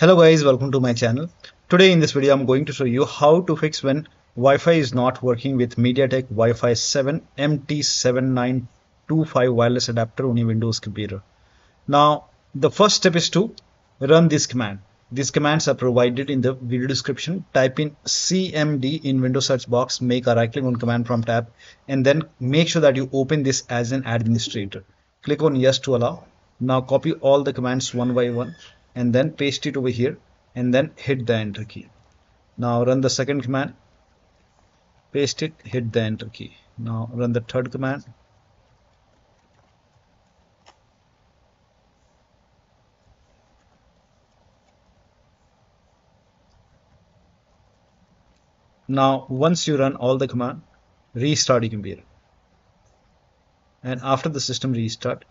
Hello guys, welcome to my channel. Today in this video I'm going to show you how to fix when Wi-Fi is not working with MediaTek Wi-Fi 7 MT7925 wireless adapter on your Windows computer. Now the first step is to run this command. These commands are provided in the video description. Type in CMD in Windows search box, make a right click on command prompt tab and then make sure that you open this as an administrator. Click on yes to allow. Now copy all the commands one by one and then paste it over here and then hit the enter key. Now run the second command paste it hit the enter key. Now run the third command. Now once you run all the command restart your computer and after the system restart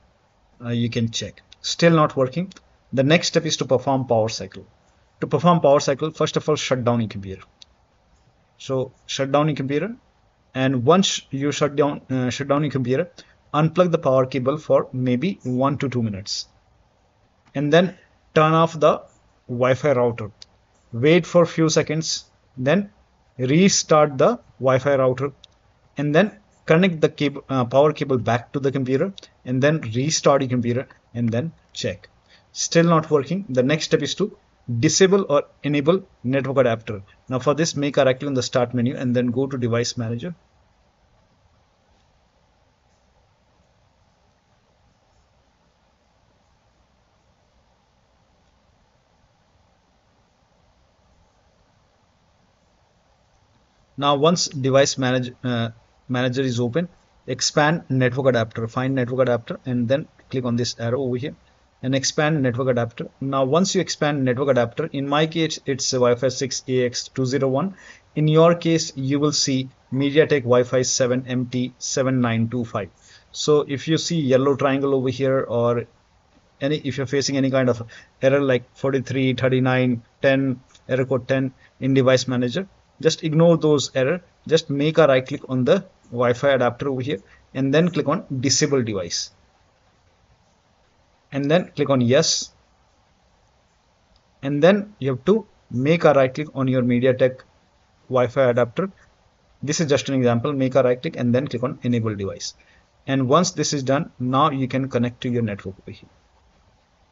uh, you can check. Still not working the next step is to perform power cycle. To perform power cycle, first of all, shut down your computer. So shut down your computer, and once you shut down uh, shut down your computer, unplug the power cable for maybe one to two minutes, and then turn off the Wi-Fi router. Wait for a few seconds, then restart the Wi-Fi router, and then connect the cable, uh, power cable back to the computer, and then restart your computer, and then check still not working. The next step is to disable or enable network adapter now for this make a right click on the start menu and then go to device manager. Now once device manage, uh, manager is open expand network adapter find network adapter and then click on this arrow over here and expand network adapter. Now once you expand network adapter, in my case it's Wi-Fi 6 AX201. In your case you will see MediaTek Wi-Fi 7 MT7925. So if you see yellow triangle over here or any if you're facing any kind of error like 43, 39, 10, error code 10 in device manager, just ignore those error. Just make a right click on the Wi-Fi adapter over here and then click on disable device and then click on yes. And then you have to make a right click on your MediaTek Wi-Fi adapter. This is just an example. Make a right click and then click on enable device. And once this is done now you can connect to your network over here.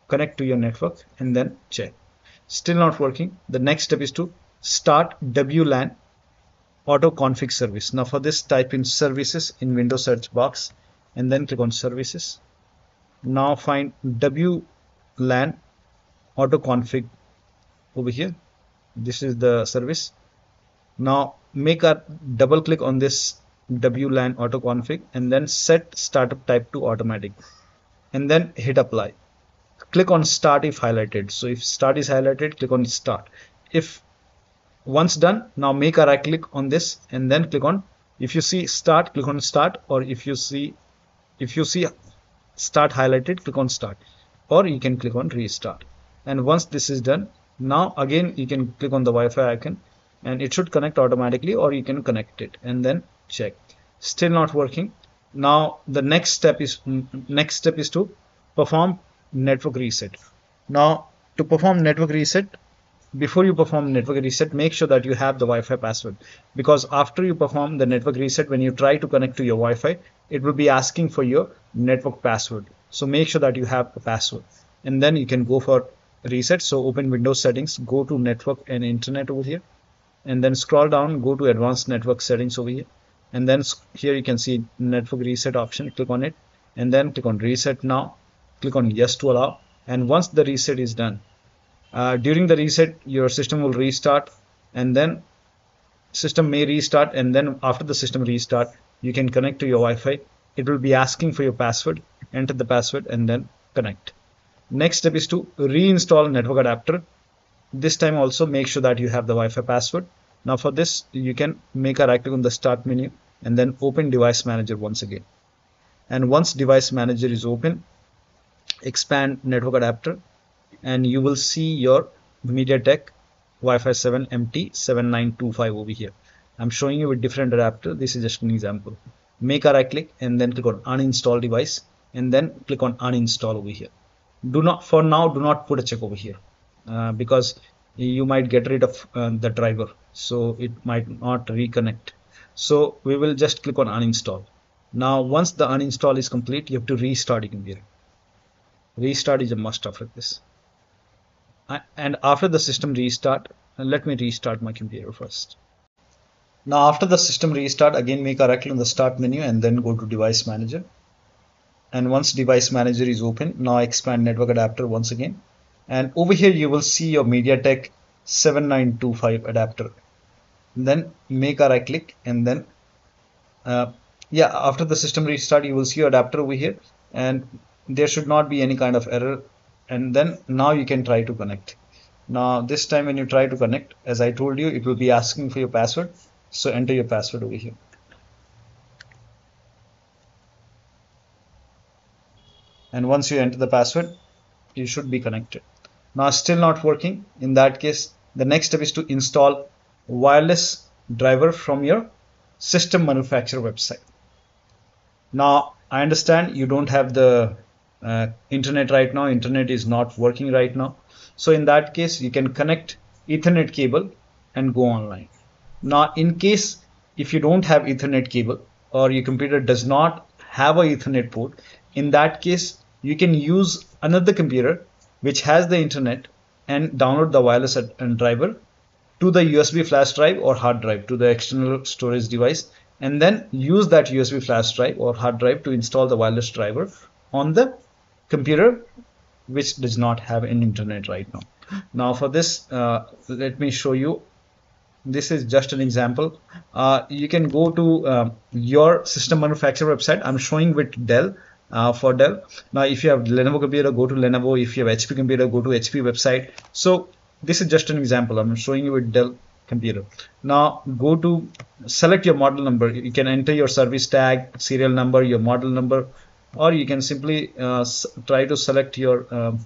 Connect to your network and then check. Still not working. The next step is to start WLAN auto config service. Now for this type in services in Windows search box and then click on services now find WLAN auto config over here. This is the service. Now make a double click on this WLAN auto config and then set startup type to automatic and then hit apply. Click on start if highlighted. So if start is highlighted click on start. If once done now make a right click on this and then click on if you see start click on start or if you see if you see start highlighted click on start. Or you can click on restart. And once this is done now again you can click on the Wi-Fi icon and it should connect automatically or you can connect it and then check. Still not working. Now the next step is mm, next step is to perform network reset. Now to perform network reset before you perform network reset make sure that you have the Wi-Fi password. Because after you perform the network reset when you try to connect to your Wi-Fi it will be asking for your network password. So make sure that you have a password. And then you can go for reset. So open windows settings go to network and internet over here. And then scroll down go to advanced network settings over here. And then here you can see network reset option. Click on it. And then click on reset now. Click on yes to allow. And once the reset is done uh, during the reset your system will restart. And then system may restart. And then after the system restart you can connect to your Wi-Fi it will be asking for your password enter the password and then connect. Next step is to reinstall network adapter. This time also make sure that you have the Wi-Fi password. Now for this you can make a right click on the start menu and then open device manager once again. And once device manager is open expand network adapter and you will see your MediaTek Wi-Fi 7 MT7925 over here. I'm showing you a different adapter. This is just an example make a right click and then click on uninstall device and then click on uninstall over here. Do not for now do not put a check over here uh, because you might get rid of uh, the driver. So it might not reconnect. So we will just click on uninstall. Now once the uninstall is complete you have to restart computer restart is a must after this. And after the system restart let me restart my computer first now after the system restart again make a right click on the start menu and then go to device manager. And once device manager is open now expand network adapter once again. And over here you will see your MediaTek 7925 adapter. Then make a right click and then uh, yeah after the system restart you will see your adapter over here. And there should not be any kind of error. And then now you can try to connect. Now this time when you try to connect as I told you it will be asking for your password so enter your password over here. And once you enter the password you should be connected. Now still not working. In that case the next step is to install wireless driver from your system manufacturer website. Now I understand you don't have the uh, internet right now. Internet is not working right now. So in that case you can connect ethernet cable and go online now in case if you don't have ethernet cable or your computer does not have a ethernet port in that case you can use another computer which has the internet and download the wireless driver to the USB flash drive or hard drive to the external storage device and then use that USB flash drive or hard drive to install the wireless driver on the computer which does not have an internet right now. Now for this, uh, let me show you. This is just an example. Uh, you can go to uh, your system manufacturer website. I'm showing with Dell uh, for Dell. Now, if you have Lenovo computer, go to Lenovo. If you have HP computer, go to HP website. So this is just an example. I'm showing you with Dell computer. Now go to select your model number. You can enter your service tag, serial number, your model number, or you can simply uh, try to select your um,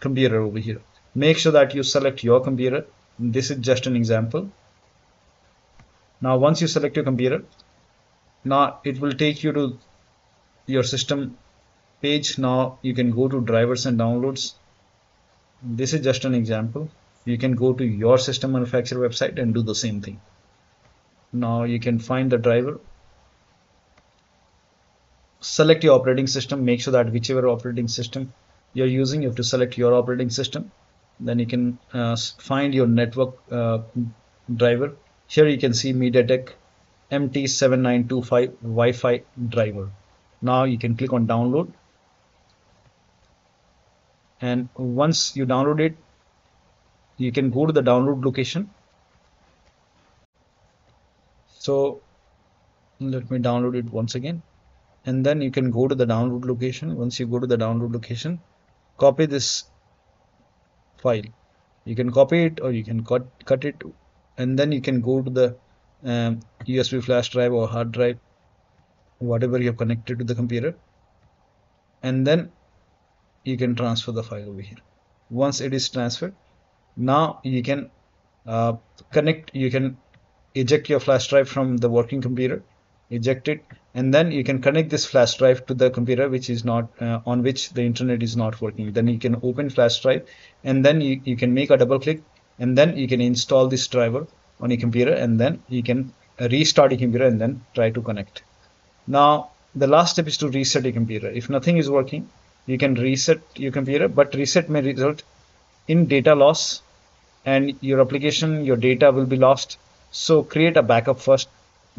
computer over here. Make sure that you select your computer. This is just an example. Now once you select your computer, now it will take you to your system page. Now you can go to drivers and downloads. This is just an example. You can go to your system manufacturer website and do the same thing. Now you can find the driver select your operating system make sure that whichever operating system you're using you have to select your operating system then you can uh, find your network uh, driver. Here you can see MediaTek MT7925 Wi-Fi driver. Now you can click on download. And once you download it you can go to the download location. So let me download it once again. And then you can go to the download location. Once you go to the download location copy this file. You can copy it or you can cut cut it and then you can go to the um, USB flash drive or hard drive whatever you have connected to the computer and then you can transfer the file over here. Once it is transferred now you can uh, connect you can eject your flash drive from the working computer eject it and then you can connect this flash drive to the computer which is not uh, on which the internet is not working. Then you can open flash drive and then you, you can make a double click and then you can install this driver on your computer and then you can restart your computer and then try to connect. Now the last step is to reset your computer. If nothing is working you can reset your computer but reset may result in data loss and your application your data will be lost. So create a backup first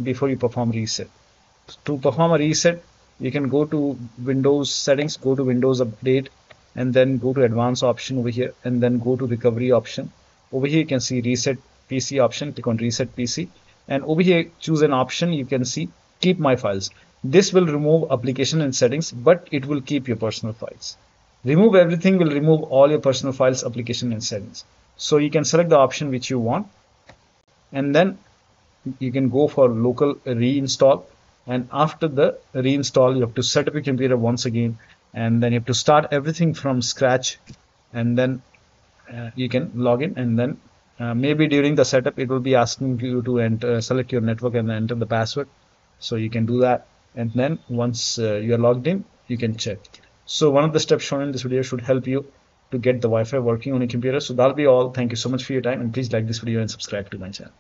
before you perform reset. To perform a reset you can go to windows settings go to windows update and then go to advanced option over here and then go to recovery option. Over here you can see reset pc option click on reset pc and over here choose an option you can see keep my files. This will remove application and settings but it will keep your personal files. Remove everything will remove all your personal files application and settings. So you can select the option which you want and then you can go for local reinstall. And after the reinstall you have to set up your computer once again. And then you have to start everything from scratch. And then uh, you can log in. And then uh, maybe during the setup it will be asking you to enter select your network and enter the password. So you can do that. And then once uh, you are logged in you can check. So one of the steps shown in this video should help you to get the Wi-Fi working on your computer. So that'll be all. Thank you so much for your time. And please like this video and subscribe to my channel.